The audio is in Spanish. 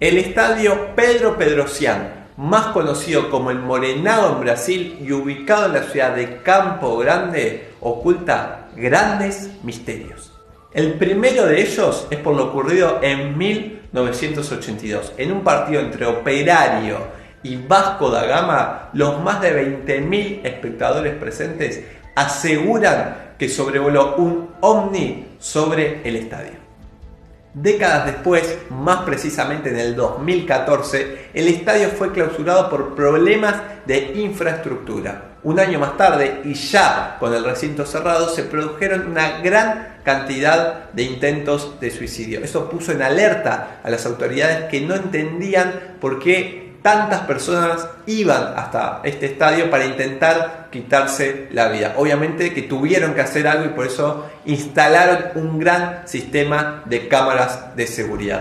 El estadio Pedro Pedrocian, más conocido como el Morenado en Brasil y ubicado en la ciudad de Campo Grande, oculta grandes misterios. El primero de ellos es por lo ocurrido en 1982, en un partido entre Operario y Vasco da Gama, los más de 20.000 espectadores presentes aseguran que sobrevoló un ovni sobre el estadio. Décadas después, más precisamente en el 2014, el estadio fue clausurado por problemas de infraestructura. Un año más tarde, y ya con el recinto cerrado, se produjeron una gran cantidad de intentos de suicidio. Eso puso en alerta a las autoridades que no entendían por qué tantas personas iban hasta este estadio para intentar quitarse la vida. Obviamente que tuvieron que hacer algo y por eso instalaron un gran sistema de cámaras de seguridad.